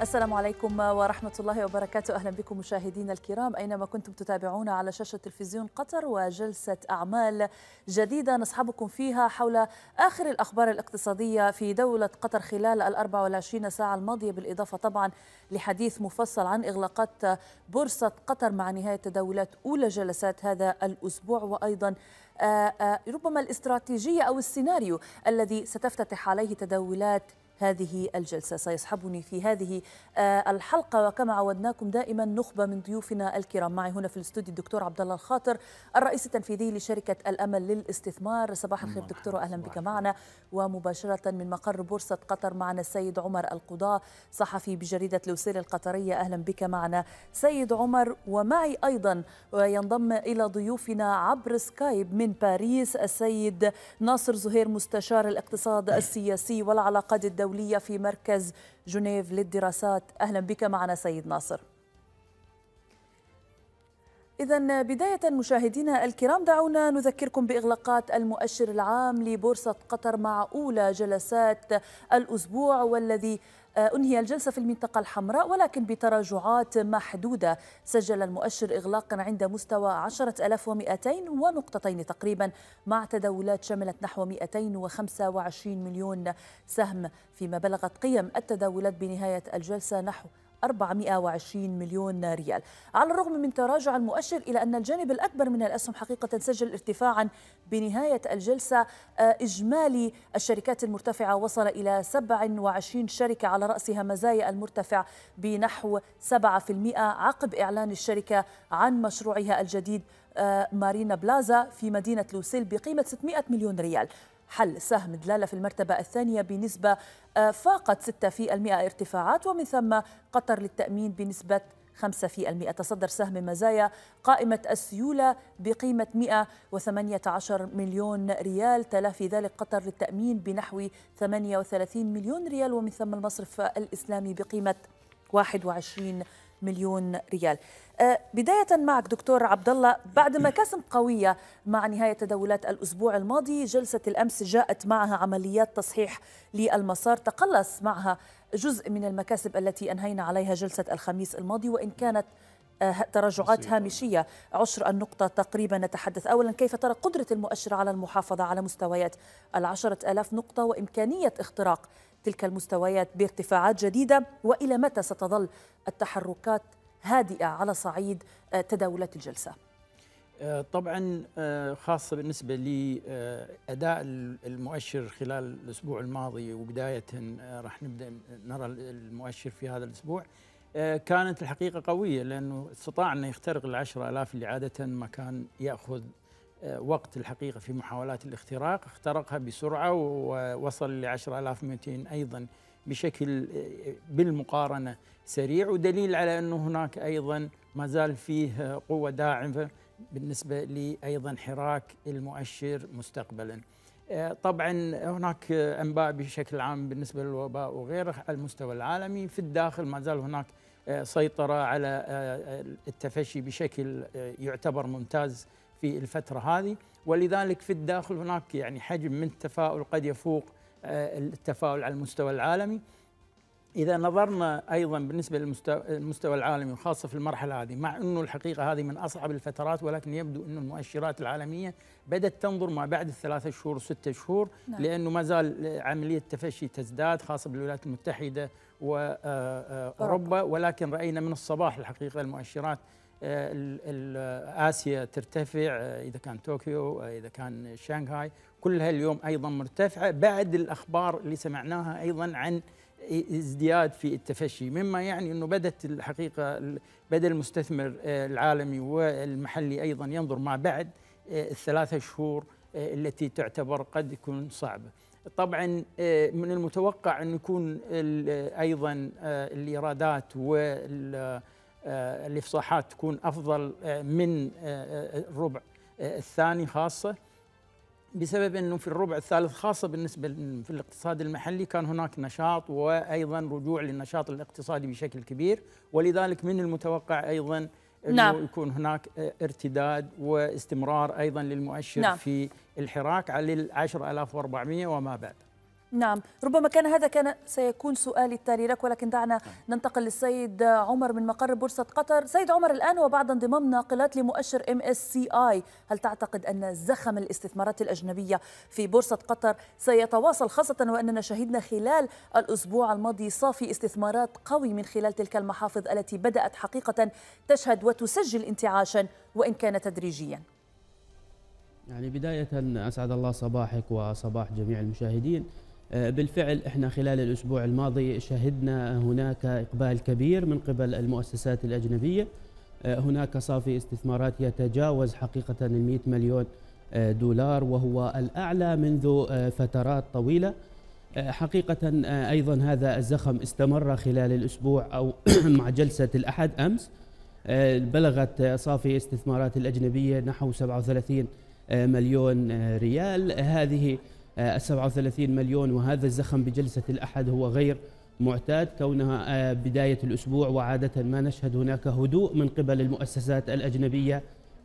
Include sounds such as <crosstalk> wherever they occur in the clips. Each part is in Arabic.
السلام عليكم ورحمة الله وبركاته. أهلا بكم مشاهدينا الكرام. أينما كنتم تتابعون على شاشة تلفزيون قطر وجلسة أعمال جديدة نصحبكم فيها حول آخر الأخبار الاقتصادية في دولة قطر خلال ال 24 ساعة الماضية بالإضافة طبعا لحديث مفصل عن إغلاقات بورصة قطر مع نهاية تداولات أولى جلسات هذا الأسبوع. وأيضا ربما الاستراتيجية أو السيناريو الذي ستفتتح عليه تداولات هذه الجلسة. سيصحبني في هذه الحلقة. وكما عودناكم دائما نخبة من ضيوفنا الكرام. معي هنا في الاستوديو الدكتور عبد الله الخاطر الرئيس التنفيذي لشركة الأمل للاستثمار. صباح الخير دكتور. وأهلا بك معنا. ومباشرة من مقر بورصة قطر معنا السيد عمر القضاء صحفي بجريدة لوسيل القطرية. أهلا بك معنا. سيد عمر ومعي أيضا وينضم إلى ضيوفنا عبر سكايب من باريس السيد ناصر زهير مستشار الاقتصاد <coughs> السياسي والعلاقات الدولية الدولية في مركز جنيف للدراسات. أهلا بك معنا سيد ناصر. إذا بداية مشاهدينا الكرام دعونا نذكركم بإغلاقات المؤشر العام لبورصة قطر مع أولى جلسات الأسبوع والذي أنهي الجلسة في المنطقة الحمراء ولكن بتراجعات محدودة. سجل المؤشر إغلاقا عند مستوى 10200 ونقطتين تقريبا مع تداولات شملت نحو 225 مليون سهم. فيما بلغت قيم التداولات بنهاية الجلسة نحو 420 مليون ريال. على الرغم من تراجع المؤشر إلى أن الجانب الأكبر من الأسهم حقيقة سجل ارتفاعا بنهاية الجلسة إجمالي الشركات المرتفعة وصل إلى 27 شركة على رأسها مزايا المرتفع بنحو 7% عقب إعلان الشركة عن مشروعها الجديد مارينا بلازا في مدينة لوسيل بقيمة 600 مليون ريال. حل سهم دلالة في المرتبة الثانية بنسبة فاقت 6% ارتفاعات ومن ثم قطر للتأمين بنسبة 5% تصدر سهم مزايا قائمة السيولة بقيمة 118 مليون ريال. تلا في ذلك قطر للتأمين بنحو 38 مليون ريال ومن ثم المصرف الإسلامي بقيمة 21 مليون ريال. بداية معك دكتور عبد الله بعد مكاسب قوية مع نهاية تداولات الأسبوع الماضي جلسة الأمس جاءت معها عمليات تصحيح للمسار تقلص معها جزء من المكاسب التي أنهينا عليها جلسة الخميس الماضي وإن كانت تراجعات هامشية. عشر النقطة تقريبا نتحدث. أولا كيف ترى قدرة المؤشر على المحافظة على مستويات العشرة ألاف نقطة وإمكانية اختراق تلك المستويات بارتفاعات جديدة وإلى متى ستظل التحركات هادئة على صعيد تداولات الجلسة. طبعا خاصة بالنسبة لأداء المؤشر خلال الأسبوع الماضي وبداية راح نبدأ نرى المؤشر في هذا الأسبوع كانت الحقيقة قوية لأنه استطاع أن يخترق العشرة ألاف اللي عادة ما كان يأخذ وقت الحقيقة في محاولات الاختراق اخترقها بسرعة ووصل ل 10200 أيضا. بشكل بالمقارنة سريع ودليل على أنه هناك أيضا ما زال فيه قوة داعمة بالنسبة لأيضا حراك المؤشر مستقبلا. طبعا هناك أنباء بشكل عام بالنسبة للوباء وغيره على المستوى العالمي. في الداخل ما زال هناك سيطرة على التفشي بشكل يعتبر ممتاز في الفترة هذه. ولذلك في الداخل هناك يعني حجم من التفاؤل قد يفوق التفاؤل على المستوى العالمي. إذا نظرنا أيضا بالنسبة للمستوى العالمي وخاصة في المرحلة هذه مع أنه الحقيقة هذه من أصعب الفترات ولكن يبدو أن المؤشرات العالمية بدأت تنظر ما بعد الثلاثة شهور وستة شهور نعم. لأنه ما زال عملية تفشي تزداد خاصة بالولايات المتحدة وأوروبا ولكن رأينا من الصباح الحقيقة المؤشرات آسيا ترتفع إذا كان طوكيو إذا كان شانغهاي. كلها اليوم أيضا مرتفعة بعد الأخبار اللي سمعناها أيضا عن ازدياد في التفشي مما يعني أنه بدأت الحقيقة بدأ المستثمر العالمي والمحلي أيضا ينظر ما بعد الثلاثة شهور التي تعتبر قد يكون صعبة. طبعا من المتوقع أن يكون أيضا الإيرادات وال الإفصاحات تكون أفضل من الربع الثاني خاصة. بسبب إنه في الربع الثالث خاصة بالنسبة في الاقتصاد المحلي كان هناك نشاط وأيضا رجوع للنشاط الاقتصادي بشكل كبير ولذلك من المتوقع أيضا إنه نعم. يكون هناك ارتداد واستمرار أيضا للمؤشر نعم. في الحراك على ال 10400 وما بعد. نعم. ربما كان هذا كان سيكون سؤالي التالي لك ولكن دعنا ننتقل للسيد عمر من مقر بورصة قطر. سيد عمر الآن وبعد انضمام ناقلات لمؤشر MSCI هل تعتقد أن زخم الاستثمارات الأجنبية في بورصة قطر سيتواصل خاصة وأننا شهدنا خلال الأسبوع الماضي صافي استثمارات قوي من خلال تلك المحافظ التي بدأت حقيقة تشهد وتسجل انتعاشا وإن كان تدريجيا؟ يعني بداية أسعد الله صباحك وصباح جميع المشاهدين. بالفعل إحنا خلال الأسبوع الماضي شهدنا هناك إقبال كبير من قبل المؤسسات الأجنبية. آه، هناك صافي استثمارات يتجاوز حقيقة ال 100 مليون آه، دولار وهو الأعلى منذ فترات طويلة. حقيقة أيضا هذا الزخم استمر خلال الأسبوع أو <clears throat> مع جلسة الأحد أمس. بلغت صافي استثمارات الأجنبية نحو 37 مليون ريال. هذه 37 مليون وهذا الزخم بجلسة الأحد هو غير معتاد كونها آه، بداية الأسبوع وعادة ما نشهد هناك هدوء من قبل المؤسسات الأجنبية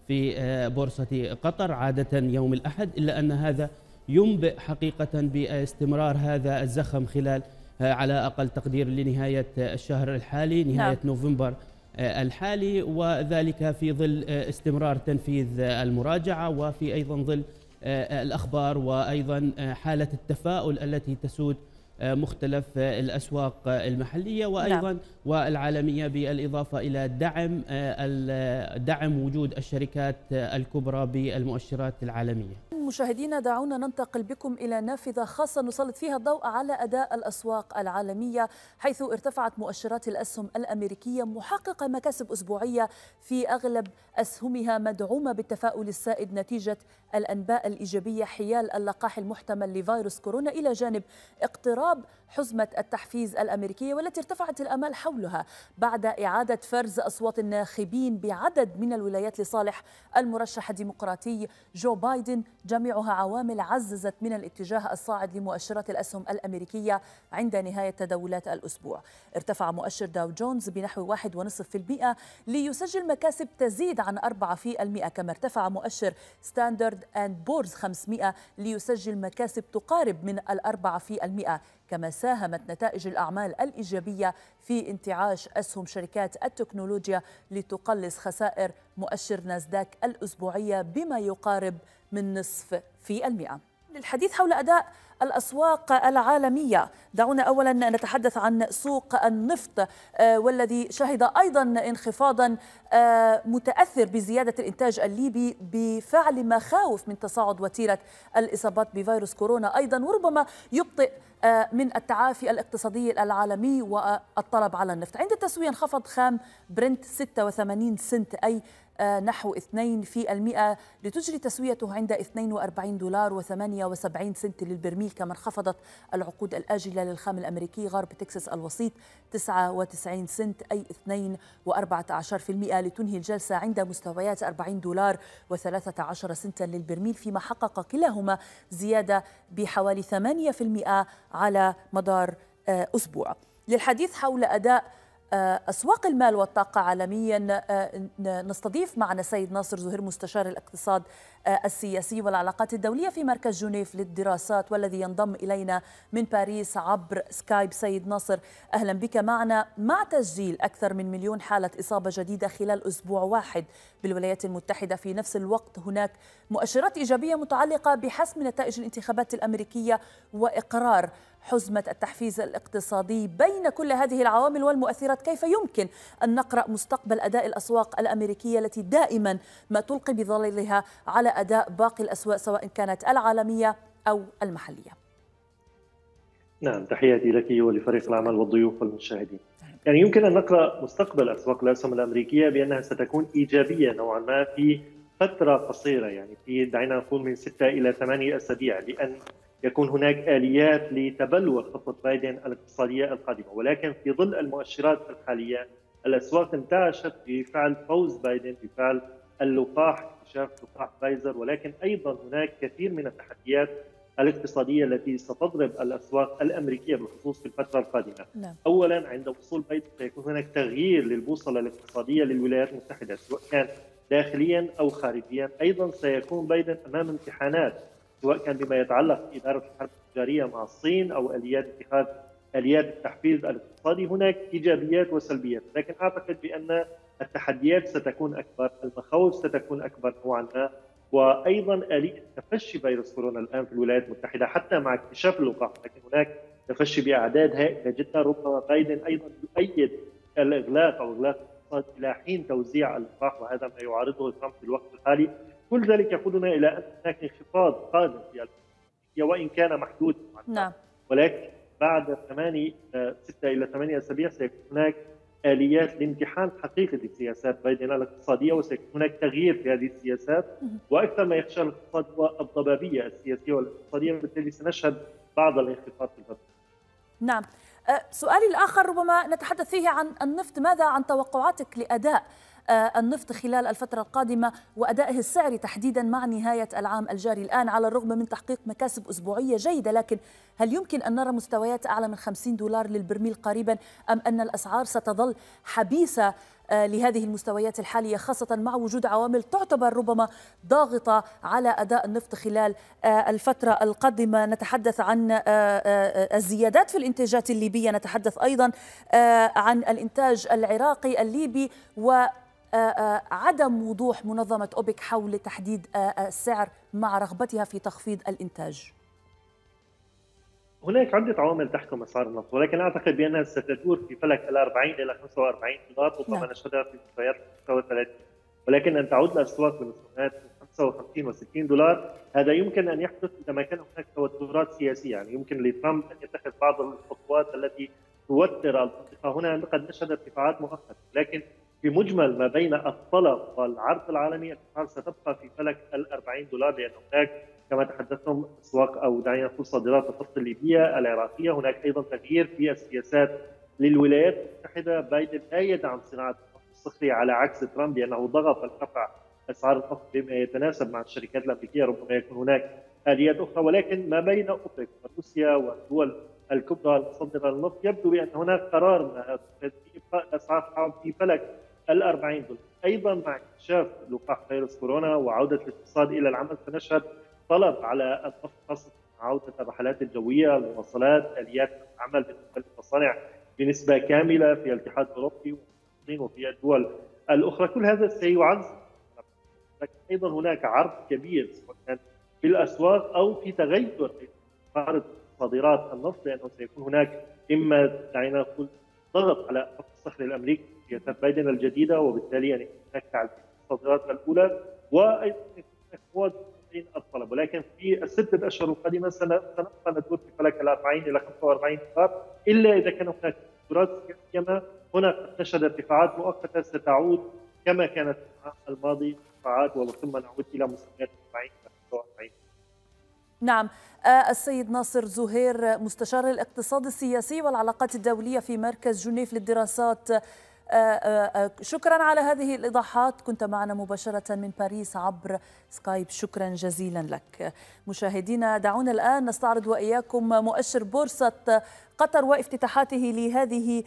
في آه، بورصة قطر عادة يوم الأحد إلا أن هذا ينبئ حقيقة باستمرار هذا الزخم خلال آه، على أقل تقدير لنهاية الشهر الحالي نهاية نعم. نوفمبر الحالي وذلك في ظل استمرار تنفيذ المراجعة وفي أيضا ظل آه، الأخبار وأيضا آه، حالة التفاؤل التي تسود آه، مختلف الأسواق المحلية وأيضا نعم. والعالمية بالإضافة إلى دعم دعم وجود الشركات الكبرى بالمؤشرات العالمية مشاهدينا دعونا ننتقل بكم إلى نافذة خاصة نسلط فيها الضوء على أداء الأسواق العالمية حيث ارتفعت مؤشرات الأسهم الأمريكية محققة مكاسب أسبوعية في أغلب أسهمها مدعومة بالتفاؤل السائد نتيجة الأنباء الإيجابية حيال اللقاح المحتمل لفيروس كورونا إلى جانب اقتراب حزمة التحفيز الأمريكية والتي ارتفعت الأمال حولها بعد إعادة فرز أصوات الناخبين بعدد من الولايات لصالح المرشح الديمقراطي جو بايدن. جميعها عوامل عززت من الاتجاه الصاعد لمؤشرات الأسهم الأمريكية عند نهاية تداولات الأسبوع. ارتفع مؤشر داو جونز بنحو 1.5% ليسجل مكاسب تزيد عن 4% كما ارتفع مؤشر ستاندرد أند بورز 500 ليسجل مكاسب تقارب من الأربعة في المئة كما ساهمت نتائج الأعمال الإيجابية في انتعاش أسهم شركات التكنولوجيا لتقلص خسائر مؤشر ناسداك الأسبوعية بما يقارب من نصف في المئة. للحديث حول أداء الأسواق العالمية. دعونا أولا نتحدث عن سوق النفط آه، والذي شهد أيضا انخفاضا آه، متأثر بزيادة الإنتاج الليبي بفعل مخاوف من تصاعد وتيرة الإصابات بفيروس كورونا. أيضا وربما يبطئ آه، من التعافي الاقتصادي العالمي والطلب على النفط. عند التسوية انخفض خام برنت 86 سنت أي نحو 2 في المئة لتجري تسويته عند 42 دولار و78 سنت للبرميل كما انخفضت العقود الآجلة للخام الأمريكي غرب تكساس الوسيط 99 سنت أي 2 و14 في المئة لتنهي الجلسة عند مستويات 40 دولار و13 سنتا للبرميل فيما حقق كلاهما زيادة بحوالي 8% على مدار آه، أسبوع. للحديث حول أداء آه، أسواق المال والطاقة عالميا آه، نستضيف معنا سيد ناصر زهير مستشار الاقتصاد آه، السياسي والعلاقات الدولية في مركز جنيف للدراسات والذي ينضم إلينا من باريس عبر سكايب. سيد ناصر أهلا بك معنا. مع تسجيل أكثر من مليون حالة إصابة جديدة خلال أسبوع واحد بالولايات المتحدة في نفس الوقت هناك مؤشرات إيجابية متعلقة بحسم نتائج الانتخابات الأمريكية وإقرار حزمة التحفيز الاقتصادي بين كل هذه العوامل والمؤثرات. كيف يمكن أن نقرأ مستقبل أداء الأسواق الأمريكية التي دائما ما تلقي بظلالها على أداء باقي الأسواق سواء كانت العالمية أو المحلية؟ نعم تحياتي لك ولفريق العمل والضيوف والمشاهدين. يعني يمكن أن نقرأ مستقبل أسواق الأسهم الأمريكية بأنها ستكون إيجابية نوعا ما في فترة قصيرة يعني في دعينا نقول من ستة إلى ثمانية أسابيع لأن يكون هناك آليات لتبلور خطة بايدن الاقتصادية القادمة ولكن في ظل المؤشرات الحالية الأسواق انتعشت بفعل فوز بايدن بفعل اللقاح اكتشاف لقاح فايزر ولكن أيضا هناك كثير من التحديات الاقتصادية التي ستضرب الأسواق الأمريكية بالخصوص في الفترة القادمة. نعم. اولا عند وصول بايدن سيكون هناك تغيير للبوصلة الاقتصادية للولايات المتحدة سواء كان داخليا أو خارجيا، أيضا سيكون بايدن أمام امتحانات سواء كان بما يتعلق باداره الحرب التجارية مع الصين أو اليات اتخاذ اليات التحفيز الاقتصادي هناك إيجابيات وسلبيات. لكن أعتقد بأن التحديات ستكون أكبر المخاوف ستكون أكبر نوعا ما. وأيضا آلية تفشي فيروس كورونا الآن في الولايات المتحدة حتى مع اكتشاف اللقاح لكن هناك تفشي بأعداد هائلة جدا. ربما بايدن أيضا يؤيد الإغلاق أو إغلاق إلى حين توزيع اللقاح وهذا ما يعارضه ترامب في الوقت الحالي. كل ذلك يقودنا إلى أن هناك انخفاض قادم في وإن كان محدود. نعم. ولكن بعد ثماني ستة إلى ثمانية أسابيع سيكون هناك آليات لامتحان حقيقة السياسات بايدن الاقتصادية وسيكون هناك تغيير في هذه السياسات. وأكثر ما يخشى الاقتصاد هو الضبابية السياسية والاقتصادية بالتالي سنشهد بعض الانخفاض في البلد نعم. سؤالي الآخر ربما نتحدث فيه عن النفط. ماذا عن توقعاتك لأداء النفط خلال الفترة القادمة وأدائه السعري تحديدا مع نهاية العام الجاري الآن على الرغم من تحقيق مكاسب أسبوعية جيدة. لكن هل يمكن أن نرى مستويات أعلى من 50 دولار للبرميل قريبا أم أن الأسعار ستظل حبيسة لهذه المستويات الحالية خاصة مع وجود عوامل تعتبر ربما ضاغطة على أداء النفط خلال الفترة القادمة؟ نتحدث عن الزيادات في الإنتاجات الليبية. نتحدث أيضا عن الإنتاج العراقي الليبي و عدم وضوح منظمة أوبك حول تحديد السعر مع رغبتها في تخفيض الإنتاج. هناك عدة عوامل تحكم أسعار النفط ولكن أعتقد بأنها ستدور في فلك ال 40 إلى 45 دولار ربما نعم. نشهدها في مستويات 35 ولكن أن تعود الأسواق لمستويات 55 و 60 دولار هذا يمكن أن يحدث إذا ما كان هناك توترات سياسية. يعني يمكن لترامب أن يتخذ بعض الخطوات التي توتر المنطقة هنا قد نشهد ارتفاعات مؤقتة لكن في مجمل ما بين الطلب والعرض العالمي الاسعار ستبقى في فلك ال 40 دولار لأن هناك كما تحدثتم أسواق أو دعينا نقول صادرات النفط الليبية العراقية. هناك أيضا تغيير في السياسات للولايات المتحدة. بايدن لا يدعم صناعة النفط الصخري على عكس ترامب لأنه ضغط الرفع أسعار النفط بما يتناسب مع الشركات الأمريكية. ربما يكون هناك آليات أخرى. ولكن ما بين أوبك وروسيا والدول الكبرى المصدرة للنفط يبدو بأن هناك قرار ما ابقاء الاسعار في فلك ال 40 دولار أيضا مع اكتشاف لقاح فيروس كورونا وعودة الاقتصاد إلى العمل سنشهد طلب على النفط خاصه عودة الرحلات الجوية المواصلات آليات العمل بالنسبة للمصانع بنسبة كاملة في الاتحاد الأوروبي وفي الدول الأخرى. كل هذا سيعزز لكن أيضا هناك عرض كبير سواء كان في الأسواق أو في تغير في عرض صادرات النفط لأنه سيكون هناك إما دعينا نقول ضغط على الصخر الأمريكي سياسات بايدن الجديدة وبالتالي يعني هناك تعزيز الأولى وأيضا هناك الطلب ولكن في الستة اشهر القادمة سنبقى ندور في فلك ال 40 إلى 45 دولار إلا إذا كان هناك تراث كما هنا قد نشهد ارتفاعات مؤقتة ستعود كما كانت الماضي ارتفاعات وثم نعود إلى مستويات 40 إلى 45 نعم. السيد ناصر زهير مستشار الاقتصاد السياسي والعلاقات الدولية في مركز جنيف للدراسات شكرا على هذه الإيضاحات. كنت معنا مباشرة من باريس عبر سكايب. شكرا جزيلا لك. مشاهدينا دعونا الآن نستعرض وإياكم مؤشر بورصة قطر وافتتاحاته لهذه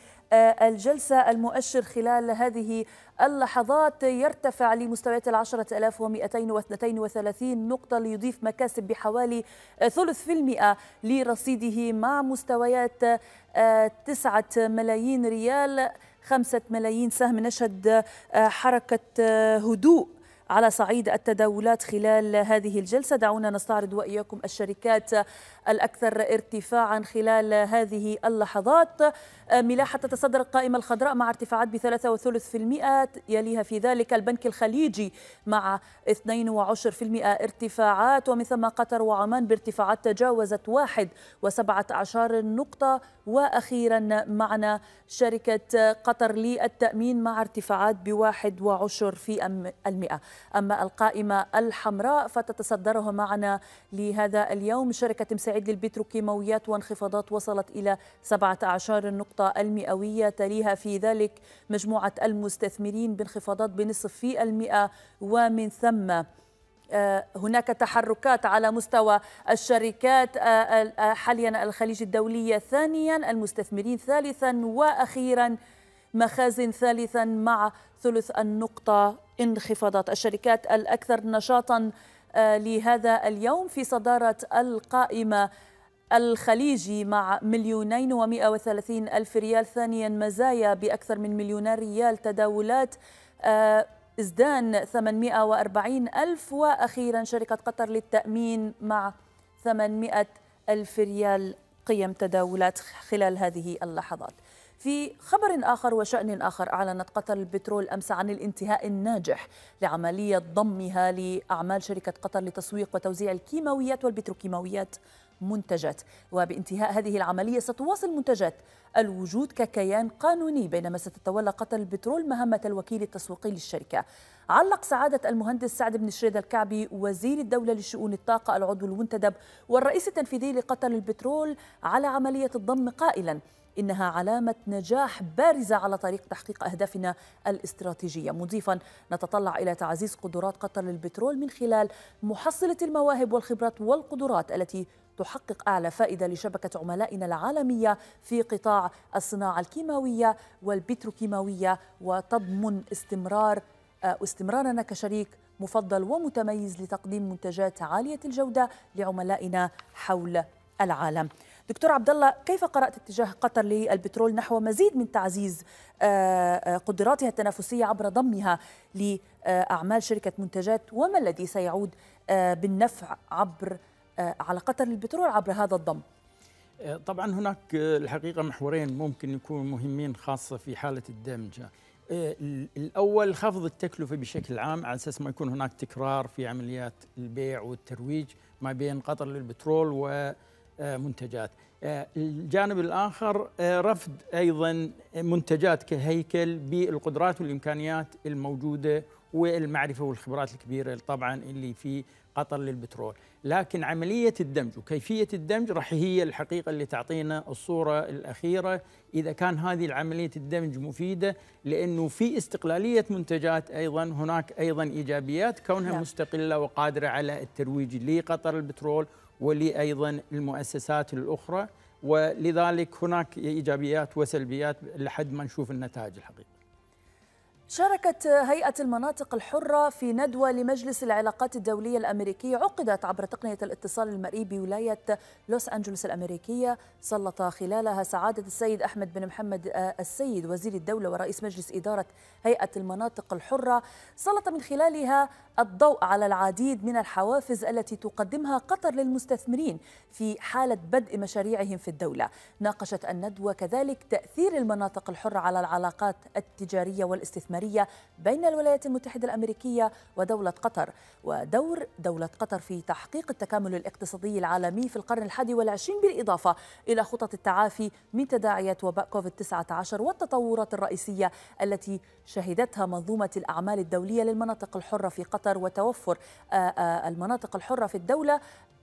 الجلسة. المؤشر خلال هذه اللحظات يرتفع لمستويات العشرة ألاف ومئتين واثنتين وثلاثين نقطة ليضيف مكاسب بحوالي ثلث في المئة لرصيده مع مستويات تسعة ملايين ريال. خمسة ملايين سهم نشهد حركة هدوء على صعيد التداولات خلال هذه الجلسة. دعونا نستعرض وإياكم الشركات الأكثر ارتفاعا خلال هذه اللحظات. ملاحة تتصدر القائمة الخضراء مع ارتفاعات بثلاثة وثلث في المئة. يليها في ذلك البنك الخليجي مع اثنين وعشر في المئة ارتفاعات ومن ثم قطر وعمان بارتفاعات تجاوزت واحد وسبعة عشر نقطة. وأخيرا معنا شركة قطر للتأمين مع ارتفاعات بواحد وعشر في المئة. أما القائمة الحمراء فتتصدرها معنا لهذا اليوم. شركة مساعد للبتروكيماويات وانخفاضات وصلت إلى 17 نقطة المئوية تليها في ذلك مجموعة المستثمرين بانخفاضات بنصف في المئة ومن ثم هناك تحركات على مستوى الشركات حاليا الخليج الدولية ثانيا المستثمرين ثالثا وأخيرا مخازن ثالثا مع ثلث النقطة انخفاضات. الشركات الأكثر نشاطا لهذا اليوم في صدارة القائمة الخليجي مع مليونين ومائة وثلاثين ألف ريال. ثانيا مزايا بأكثر من مليونار ريال تداولات إزدان 840 ألف وأخيرا شركة قطر للتأمين مع 800 ألف ريال قيم تداولات خلال هذه اللحظات. في خبر آخر وشأن آخر أعلنت قطر البترول أمس عن الانتهاء الناجح لعملية ضمها لأعمال شركة قطر لتسويق وتوزيع الكيماويات والبتروكيماويات منتجات. وبانتهاء هذه العملية ستواصل منتجات الوجود ككيان قانوني بينما ستتولى قطر البترول مهمة الوكيل التسويقي للشركة. علق سعادة المهندس سعد بن شريد الكعبي وزير الدولة لشؤون الطاقة العضو المنتدب والرئيس التنفيذي لقطر البترول على عملية الضم قائلا. إنها علامة نجاح بارزة على طريق تحقيق أهدافنا الاستراتيجية مضيفا نتطلع إلى تعزيز قدرات قطر للبترول من خلال محصلة المواهب والخبرات والقدرات التي تحقق أعلى فائدة لشبكة عملائنا العالمية في قطاع الصناعة الكيماوية والبتروكيماوية وتضمن استمرار آه، استمرارنا كشريك مفضل ومتميز لتقديم منتجات عالية الجودة لعملائنا حول العالم. دكتور عبد الله كيف قرأت اتجاه قطر للبترول نحو مزيد من تعزيز آه، آه، قدراتها التنافسية عبر ضمها لأعمال شركة منتجات؟ وما الذي سيعود بالنفع عبر آه، على قطر للبترول عبر هذا الضم؟ آه، طبعا هناك آه، الحقيقة محورين ممكن يكونوا مهمين خاصة في حالة الدمج الأول خفض التكلفة بشكل عام على أساس ما يكون هناك تكرار في عمليات البيع والترويج ما بين قطر للبترول ومنتجات الجانب الآخر رفض أيضا منتجات كهيكل بالقدرات والإمكانيات الموجودة والمعرفة والخبرات الكبيرة طبعا اللي في قطر للبترول. لكن عملية الدمج وكيفية الدمج راح هي الحقيقة اللي تعطينا الصورة الأخيرة. إذا كان هذه العملية الدمج مفيدة لأنه في استقلالية منتجات أيضا هناك أيضا إيجابيات كونها نعم. مستقلة وقادرة على الترويج لقطر البترول ولأيضا المؤسسات الأخرى ولذلك هناك إيجابيات وسلبيات لحد ما نشوف النتائج الحقيقة شاركت هيئة المناطق الحرة في ندوة لمجلس العلاقات الدولية الأمريكي عقدت عبر تقنية الاتصال المرئي بولاية لوس أنجلوس الأمريكية. سلط خلالها سعادة السيد أحمد بن محمد السيد وزير الدولة ورئيس مجلس إدارة هيئة المناطق الحرة. سلط من خلالها الضوء على العديد من الحوافز التي تقدمها قطر للمستثمرين في حالة بدء مشاريعهم في الدولة. ناقشت الندوة كذلك تأثير المناطق الحرة على العلاقات التجارية والاستثمارية. بين الولايات المتحدة الأمريكية ودولة قطر. ودور دولة قطر في تحقيق التكامل الاقتصادي العالمي في القرن الحادي والعشرين بالإضافة إلى خطط التعافي من تداعيات وباء كوفيد 19 والتطورات الرئيسية التي شهدتها منظومة الأعمال الدولية للمناطق الحرة في قطر وتوفر آه، آه، المناطق الحرة في الدولة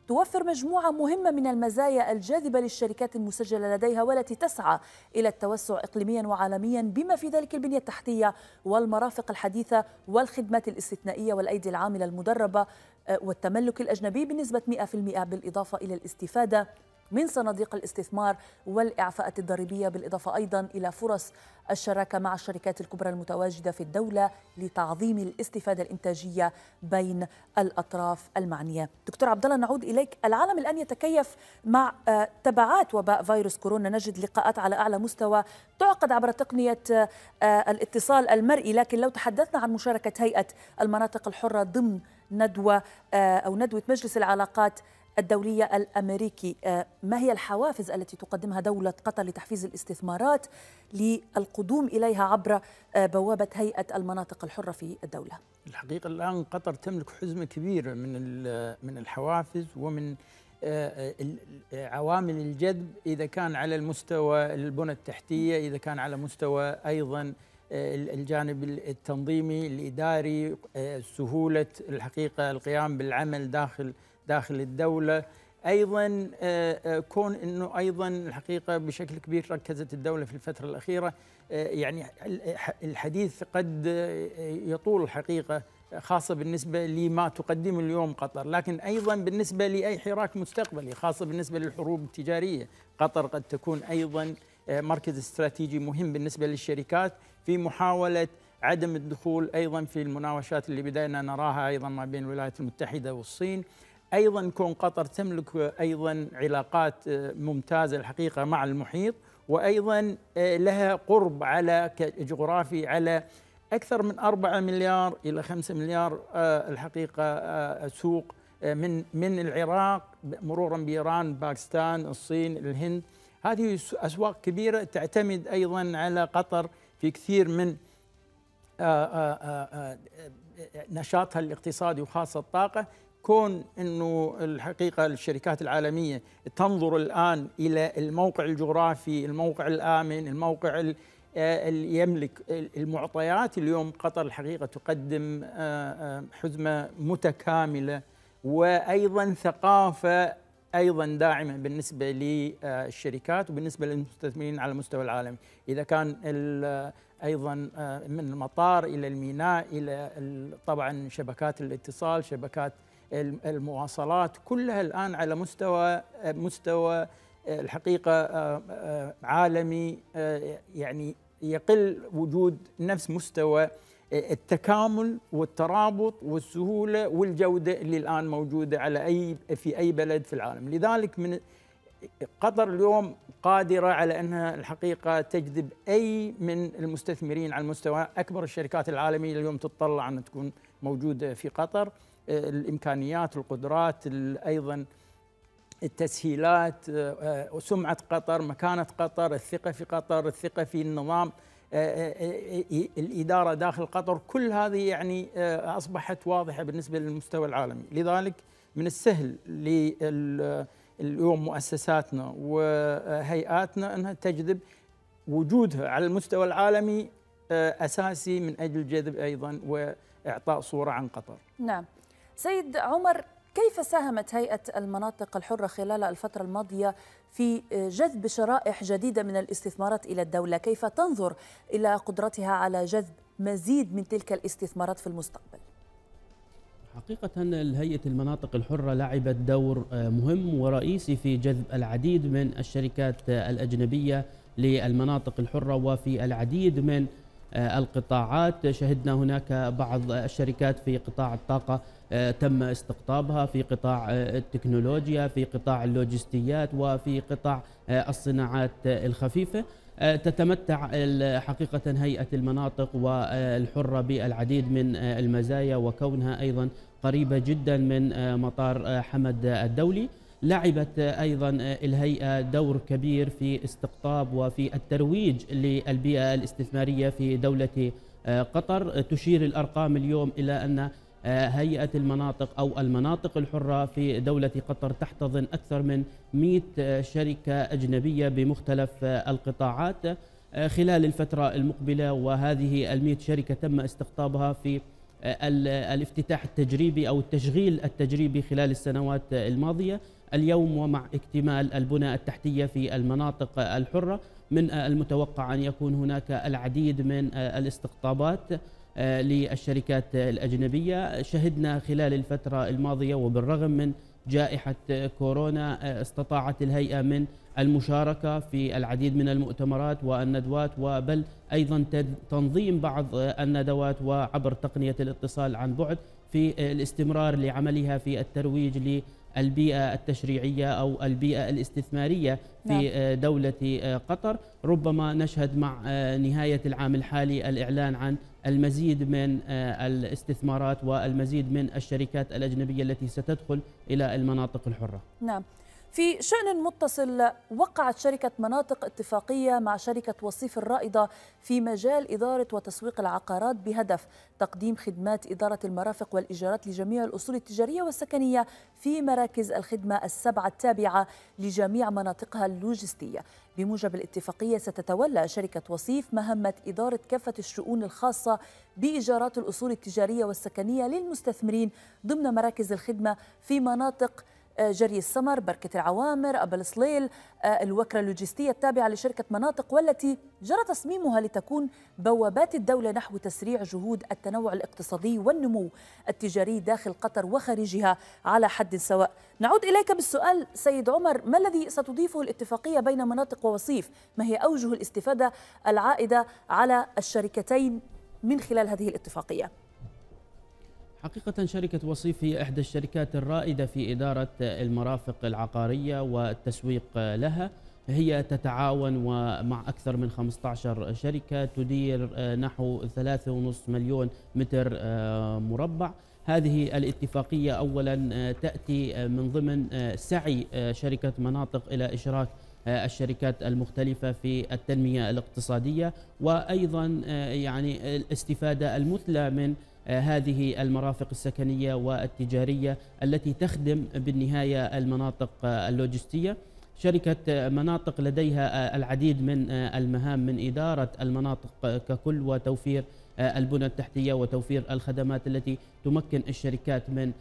توفر مجموعة مهمة من المزايا الجاذبة للشركات المسجلة لديها والتي تسعى إلى التوسع إقليميا وعالميا بما في ذلك البنية التحتية والمرافق الحديثة والخدمات الاستثنائية والأيدي العاملة المدربة آه، والتملك الأجنبي بنسبة 100% بالإضافة إلى الاستفادة من صناديق الاستثمار والإعفاءات الضريبية بالإضافة أيضا إلى فرص الشراكة مع الشركات الكبرى المتواجدة في الدولة لتعظيم الاستفادة الإنتاجية بين الأطراف المعنية. دكتور عبد الله نعود إليك. العالم الآن يتكيف مع آه، تبعات وباء فيروس كورونا. نجد لقاءات على أعلى مستوى تعقد عبر تقنية آه، الاتصال المرئي. لكن لو تحدثنا عن مشاركة هيئة المناطق الحرة ضمن ندوة آه، أو ندوة مجلس العلاقات الدولية الأمريكي. آه، ما هي الحوافز التي تقدمها دولة قطر لتحفيز الاستثمارات للقدوم إليها عبر آه، بوابة هيئة المناطق الحرة في الدولة؟ الحقيقة الآن قطر تملك حزمة كبيرة من من الحوافز ومن آه، عوامل الجذب إذا كان على المستوى البنى التحتية إذا كان على مستوى أيضا الجانب التنظيمي الإداري سهولة الحقيقة القيام بالعمل داخل داخل الدولة. أيضا آه، آه، كون إنه أيضا الحقيقة بشكل كبير ركزت الدولة في الفترة الأخيرة آه، يعني الحديث قد يطول الحقيقة خاصة بالنسبة لما تقدمه اليوم قطر، لكن أيضا بالنسبة لأي حراك مستقبلي، خاصة بالنسبة للحروب التجارية، قطر قد تكون أيضا مركز استراتيجي مهم بالنسبة للشركات في محاولة عدم الدخول أيضا في المناوشات اللي بدأنا نراها أيضا ما بين الولايات المتحدة والصين. أيضا كون قطر تملك أيضا علاقات ممتازة الحقيقة مع المحيط وأيضا لها قرب على جغرافي على أكثر من 4 مليار إلى 5 مليار الحقيقة سوق من من العراق مرورا بإيران باكستان الصين الهند. هذه أسواق كبيرة تعتمد أيضا على قطر في كثير من نشاطها الاقتصادي وخاصة الطاقة. كون إنه الحقيقة الشركات العالمية تنظر الآن إلى الموقع الجغرافي، الموقع الآمن، الموقع اللي يملك المعطيات. اليوم قطر الحقيقة تقدم حزمة متكاملة وأيضا ثقافة أيضا داعمة بالنسبة للشركات وبالنسبة للمستثمرين على المستوى العالمي، إذا كان أيضا من المطار إلى الميناء إلى طبعا شبكات الاتصال، شبكات المواصلات كلها الآن على مستوى مستوى الحقيقة عالمي يعني يقل وجود نفس مستوى التكامل والترابط والسهولة والجودة اللي الآن موجودة على أي في أي بلد في العالم، لذلك من قطر اليوم قادرة على أنها الحقيقة تجذب أي من المستثمرين على مستوى أكبر الشركات العالمية اليوم تتطلع أن تكون موجودة في قطر، الإمكانيات القدرات أيضا التسهيلات سمعة قطر مكانة قطر الثقة في قطر الثقة في النظام الإدارة داخل قطر كل هذه يعني أصبحت واضحة بالنسبة للمستوى العالمي لذلك من السهل اليوم مؤسساتنا وهيئاتنا أنها تجذب وجودها على المستوى العالمي أساسي من أجل جذب أيضا وإعطاء صورة عن قطر. نعم. سيد عمر كيف ساهمت هيئة المناطق الحرة خلال الفترة الماضية في جذب شرائح جديدة من الاستثمارات إلى الدولة؟ كيف تنظر إلى قدرتها على جذب مزيد من تلك الاستثمارات في المستقبل؟ حقيقة هيئة المناطق الحرة لعبت دور مهم ورئيسي في جذب العديد من الشركات الأجنبية للمناطق الحرة وفي العديد من القطاعات شهدنا هناك بعض الشركات في قطاع الطاقة تم استقطابها في قطاع التكنولوجيا في قطاع اللوجستيات وفي قطاع الصناعات الخفيفة. تتمتع حقيقة هيئة المناطق والحرة بالعديد من المزايا وكونها أيضا قريبة جدا من مطار حمد الدولي. لعبت أيضا الهيئة دور كبير في استقطاب وفي الترويج للبيئة الاستثمارية في دولة قطر. تشير الأرقام اليوم إلى أن هيئة المناطق أو المناطق الحرة في دولة قطر تحتضن أكثر من 100 شركة أجنبية بمختلف القطاعات. خلال الفترة المقبلة وهذه ال 100 شركة تم استقطابها في الافتتاح التجريبي أو التشغيل التجريبي خلال السنوات الماضية. اليوم ومع اكتمال البنى التحتية في المناطق الحرة من المتوقع أن يكون هناك العديد من الاستقطابات. للشركات الأجنبية. شهدنا خلال الفترة الماضية وبالرغم من جائحة كورونا استطاعت الهيئة من المشاركة في العديد من المؤتمرات والندوات وبل أيضا تنظيم بعض الندوات وعبر تقنية الاتصال عن بعد في الاستمرار لعملها في الترويج البيئة التشريعية أو البيئة الاستثمارية في نعم. دولة قطر. ربما نشهد مع نهاية العام الحالي الإعلان عن المزيد من الاستثمارات والمزيد من الشركات الأجنبية التي ستدخل إلى المناطق الحرة. نعم. في شأن متصل وقعت شركة مناطق اتفاقية مع شركة وصيف الرائدة في مجال إدارة وتسويق العقارات بهدف تقديم خدمات إدارة المرافق والإيجارات لجميع الأصول التجارية والسكنية في مراكز الخدمة السبعة التابعة لجميع مناطقها اللوجستية. بموجب الاتفاقية ستتولى شركة وصيف مهمة إدارة كافة الشؤون الخاصة بإيجارات الأصول التجارية والسكنية للمستثمرين ضمن مراكز الخدمة في مناطق جري السمر بركة العوامر أبا الصليل الوكرة اللوجستية التابعة لشركة مناطق والتي جرى تصميمها لتكون بوابات الدولة نحو تسريع جهود التنوع الاقتصادي والنمو التجاري داخل قطر وخارجها على حد سواء. نعود إليك بالسؤال سيد عمر ما الذي ستضيفه الاتفاقية بين مناطق ووصيف؟ ما هي أوجه الاستفادة العائدة على الشركتين من خلال هذه الاتفاقية؟ حقيقة شركة وصيف هي إحدى الشركات الرائدة في إدارة المرافق العقارية والتسويق لها. هي تتعاون مع أكثر من 15 شركة تدير نحو 3.5 مليون متر مربع. هذه الاتفاقية أولا تأتي من ضمن سعي شركة مناطق إلى إشراك الشركات المختلفة في التنمية الاقتصادية. وأيضا يعني الاستفادة المثلى من هذه المرافق السكنية والتجارية التي تخدم بالنهاية المناطق اللوجستية. شركة مناطق لديها العديد من المهام من إدارة المناطق ككل وتوفير البنى التحتية وتوفير الخدمات التي تمكن الشركات من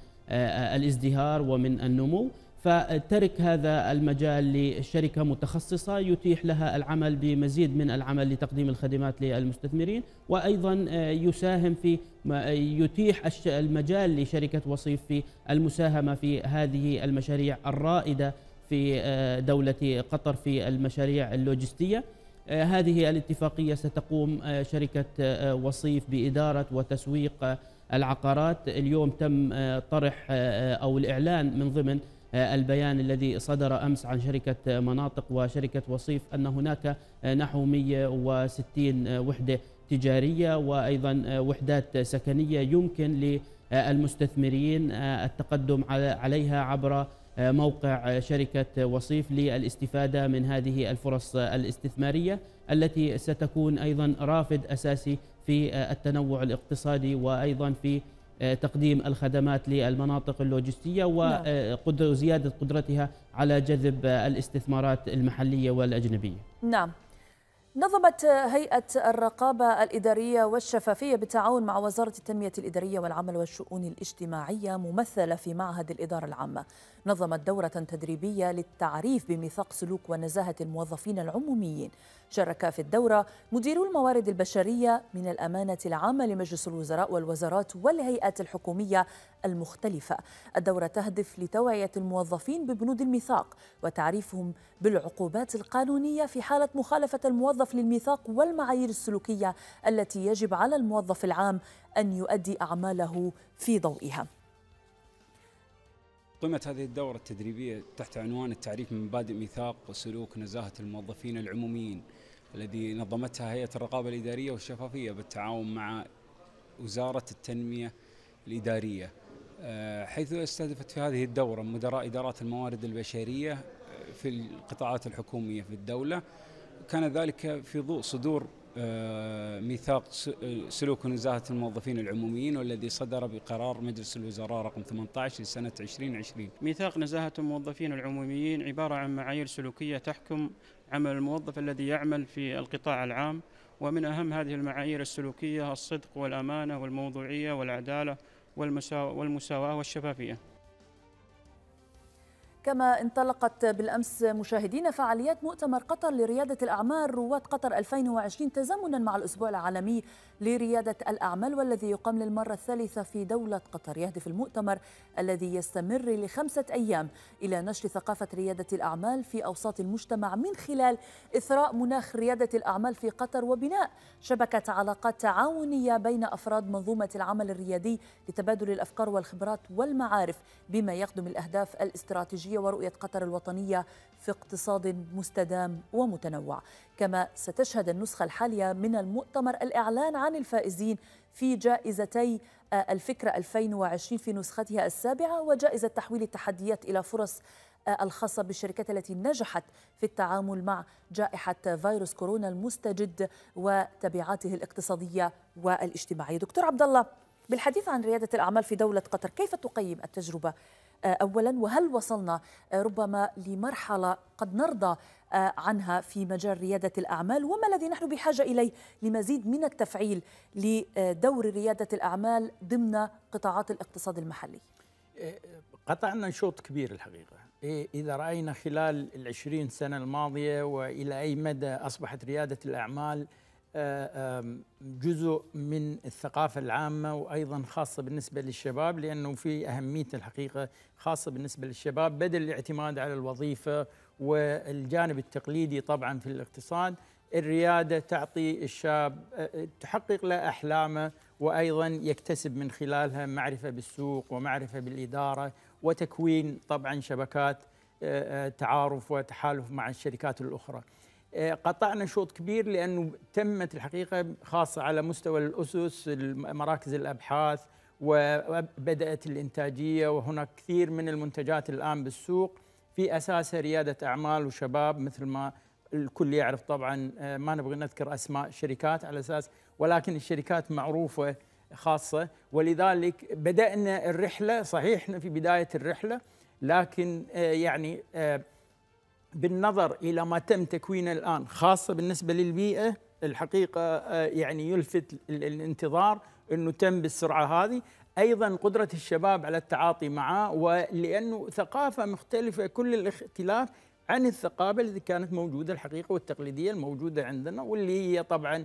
الازدهار ومن النمو. فترك هذا المجال لشركة متخصصة يتيح لها العمل بمزيد من العمل لتقديم الخدمات للمستثمرين وأيضا يساهم في يتيح المجال لشركة وصيف في المساهمة في هذه المشاريع الرائدة في دولة قطر في المشاريع اللوجستية. هذه الاتفاقية ستقوم شركة وصيف بإدارة وتسويق العقارات. اليوم تم طرح أو الإعلان من ضمن البيان الذي صدر أمس عن شركة مناطق وشركة وصيف أن هناك نحو 160 وحدة تجارية وأيضا وحدات سكنية يمكن للمستثمرين التقدم عليها عبر موقع شركة وصيف للاستفادة من هذه الفرص الاستثمارية التي ستكون أيضا رافد أساسي في التنوع الاقتصادي وأيضا في تقديم الخدمات للمناطق اللوجستية وزيادة نعم. قدرتها على جذب الاستثمارات المحلية والأجنبية. نعم. نظمت هيئة الرقابة الإدارية والشفافية بالتعاون مع وزارة التنمية الإدارية والعمل والشؤون الاجتماعية ممثلة في معهد الإدارة العامة. نظمت دورة تدريبية للتعريف بميثاق سلوك ونزاهة الموظفين العموميين. شارك في الدورة مديرو الموارد البشرية من الأمانة العامة لمجلس الوزراء والوزارات والهيئات الحكومية المختلفة. الدورة تهدف لتوعية الموظفين ببنود الميثاق وتعريفهم بالعقوبات القانونية في حالة مخالفة الموظف للميثاق والمعايير السلوكية التي يجب على الموظف العام أن يؤدي أعماله في ضوئها. قمت هذه الدورة التدريبية تحت عنوان التعريف من مبادئ ميثاق وسلوك نزاهة الموظفين العموميين الذي نظمتها هيئة الرقابة الإدارية والشفافية بالتعاون مع وزارة التنمية الإدارية. آه، حيث استهدفت في هذه الدورة مدراء إدارات الموارد البشرية آه، في القطاعات الحكومية في الدولة. كان ذلك في ضوء صدور ميثاق سلوك ونزاهة الموظفين العموميين والذي صدر بقرار مجلس الوزراء رقم 18 لسنة 2020 ميثاق نزاهة الموظفين العموميين عبارة عن معايير سلوكية تحكم عمل الموظف الذي يعمل في القطاع العام ومن أهم هذه المعايير السلوكية الصدق والأمانة والموضوعية والعدالة والمساواة والشفافية. كما انطلقت بالأمس مشاهدينا فعاليات مؤتمر قطر لريادة الأعمال رواد قطر 2020 تزامنا مع الأسبوع العالمي لريادة الأعمال والذي يقام للمرة الثالثة في دولة قطر. يهدف المؤتمر الذي يستمر لخمسة أيام إلى نشر ثقافة ريادة الأعمال في أوساط المجتمع من خلال إثراء مناخ ريادة الأعمال في قطر وبناء شبكة علاقات تعاونية بين أفراد منظومة العمل الريادي لتبادل الأفكار والخبرات والمعارف بما يخدم الأهداف الاستراتيجية الاستراتيجية ورؤية قطر الوطنية في اقتصاد مستدام ومتنوع. كما ستشهد النسخة الحالية من المؤتمر الإعلان عن الفائزين في جائزتي آه، الفكرة 2020 في نسختها السابعة وجائزة تحويل التحديات إلى فرص آه، الخاصة بالشركات التي نجحت في التعامل مع جائحة فيروس كورونا المستجد وتبعاته الاقتصادية والاجتماعية. دكتور عبد الله بالحديث عن ريادة الأعمال في دولة قطر كيف تقيم التجربة اولا وهل وصلنا آه، ربما لمرحلة قد نرضى آه، عنها في مجال ريادة الأعمال؟ وما الذي نحن بحاجة إليه لمزيد من التفعيل لدور ريادة الأعمال ضمن قطاعات الاقتصاد المحلي؟ قطعنا شوط كبير الحقيقة. إذا رأينا خلال العشرين سنة الماضية وإلى أي مدى أصبحت ريادة الأعمال آه، جزء من الثقافة العامة وأيضا خاصة بالنسبة للشباب لأنه في أهمية الحقيقة خاصة بالنسبة للشباب بدل الاعتماد على الوظيفة والجانب التقليدي طبعا في الاقتصاد الريادة تعطي الشاب تحقق له أحلامه وأيضا يكتسب من خلالها معرفة بالسوق ومعرفة بالإدارة وتكوين طبعا شبكات تعارف وتحالف مع الشركات الأخرى. قطعنا شوط كبير لأنه تمت الحقيقة خاصة على مستوى الأسس مراكز الأبحاث وبدأت الإنتاجية وهناك كثير من المنتجات الآن بالسوق في اساسها ريادة أعمال وشباب مثل ما الكل يعرف طبعا ما نبغى نذكر أسماء شركات على أساس ولكن الشركات معروفة خاصة. ولذلك بدأنا الرحلة صحيح في بداية الرحلة لكن يعني بالنظر إلى ما تم تكوينه الآن خاصة بالنسبة للبيئة الحقيقة يعني يلفت الانتظار إنه تم بالسرعة هذه. أيضا قدرة الشباب على التعاطي معه ولأنه ثقافة مختلفة كل الاختلاف عن الثقافة التي كانت موجودة الحقيقة والتقليدية الموجودة عندنا واللي هي طبعا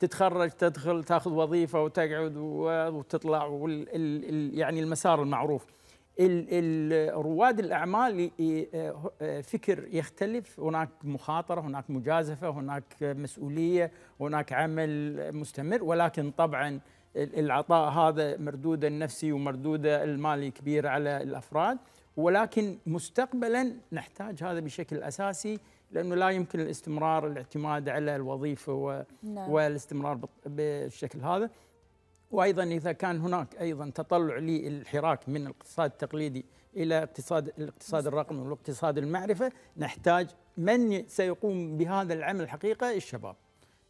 تتخرج تدخل تأخذ وظيفة وتقعد وتطلع يعني المسار المعروف. رواد الأعمال فكر يختلف. هناك مخاطرة هناك مجازفة هناك مسؤولية هناك عمل مستمر. ولكن طبعا العطاء هذا مردوده النفسي ومردوده المالي كبير على الأفراد. ولكن مستقبلا نحتاج هذا بشكل أساسي لأنه لا يمكن الاستمرار الاعتماد على الوظيفة و... نعم. والاستمرار بالشكل هذا. وأيضا إذا كان هناك أيضا تطلع للحراك من الاقتصاد التقليدي إلى اقتصاد الاقتصاد الرقمي والاقتصاد المعرفة نحتاج من سيقوم بهذا العمل الحقيقة الشباب.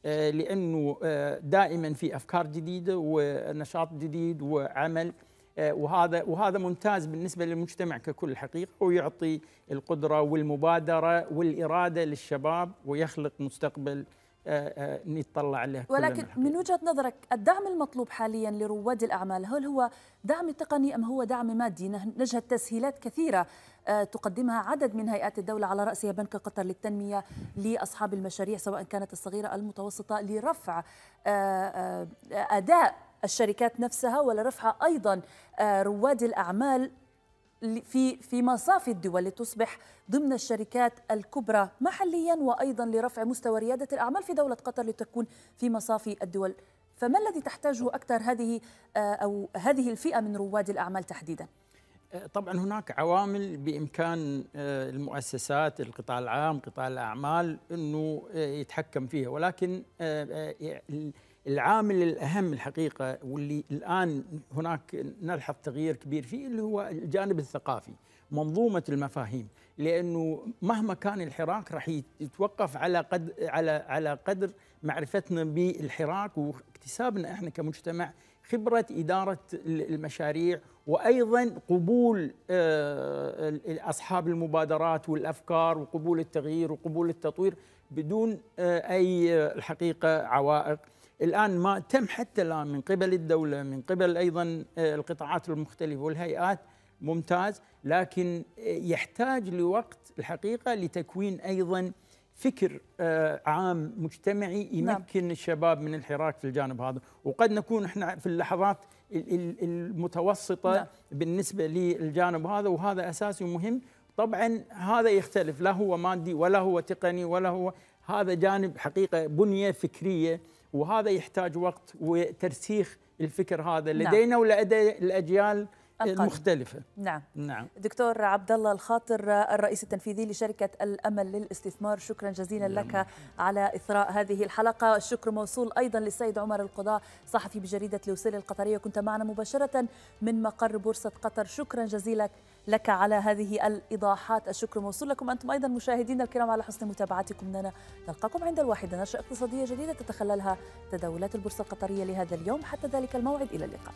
لأنه دائما في أفكار جديدة ونشاط جديد وعمل وهذا وهذا ممتاز بالنسبة للمجتمع ككل حقيقة ويعطي القدرة والمبادرة والإرادة للشباب ويخلق مستقبل نتطلع عليه ولكن من وجهة نظرك الدعم المطلوب حاليا لرواد الأعمال هل هو دعم تقني أم هو دعم مادي؟ نجهد تسهيلات كثيرة تقدمها عدد من هيئات الدولة على رأسها بنك قطر للتنمية لأصحاب المشاريع سواء كانت الصغيرة المتوسطة لرفع أداء الشركات نفسها ولرفع أيضا رواد الأعمال في في مصافي الدول لتصبح ضمن الشركات الكبرى محليا وأيضا لرفع مستوى ريادة الأعمال في دولة قطر لتكون في مصافي الدول. فما الذي تحتاجه أكثر هذه أو هذه الفئة من رواد الأعمال تحديدا؟ طبعا هناك عوامل بإمكان المؤسسات القطاع العام قطاع الأعمال إنه يتحكم فيها. ولكن العامل الأهم الحقيقة واللي الآن هناك نلحظ تغيير كبير فيه اللي هو الجانب الثقافي منظومة المفاهيم. لأنه مهما كان الحراك راح يتوقف على قد على على قدر معرفتنا بالحراك واكتسابنا إحنا كمجتمع خبرة إدارة المشاريع وأيضا قبول اصحاب المبادرات والأفكار وقبول التغيير وقبول التطوير بدون أي الحقيقة عوائق. الآن ما تم حتى الآن من قبل الدولة من قبل أيضا القطاعات المختلفة والهيئات ممتاز لكن يحتاج لوقت الحقيقة لتكوين أيضا فكر عام مجتمعي يمكن نعم. الشباب من الحراك في الجانب هذا وقد نكون إحنا في اللحظات المتوسطة نعم. بالنسبة للجانب هذا وهذا أساسي ومهم طبعا هذا يختلف لا هو مادي ولا هو تقني ولا هو هذا جانب حقيقة بنية فكرية وهذا يحتاج وقت وترسيخ الفكر هذا لدينا نعم. ولدى الاجيال القادم. المختلفة نعم نعم دكتور عبد الله الخاطر الرئيس التنفيذي لشركة الأمل للاستثمار شكرا جزيلا نعم. لك على إثراء هذه الحلقة الشكر موصول أيضا للسيد عمر القضاء صحفي بجريدة لوسيل القطرية كنت معنا مباشرة من مقر بورصة قطر شكرا جزيلا لك على هذه الإيضاحات. الشكر موصول لكم أنتم أيضا مشاهدينا الكرام على حسن متابعتكم. لنا نلقاكم عند الواحدة. نشره اقتصادية جديدة تتخللها تداولات البورصة القطرية لهذا اليوم. حتى ذلك الموعد. إلى اللقاء.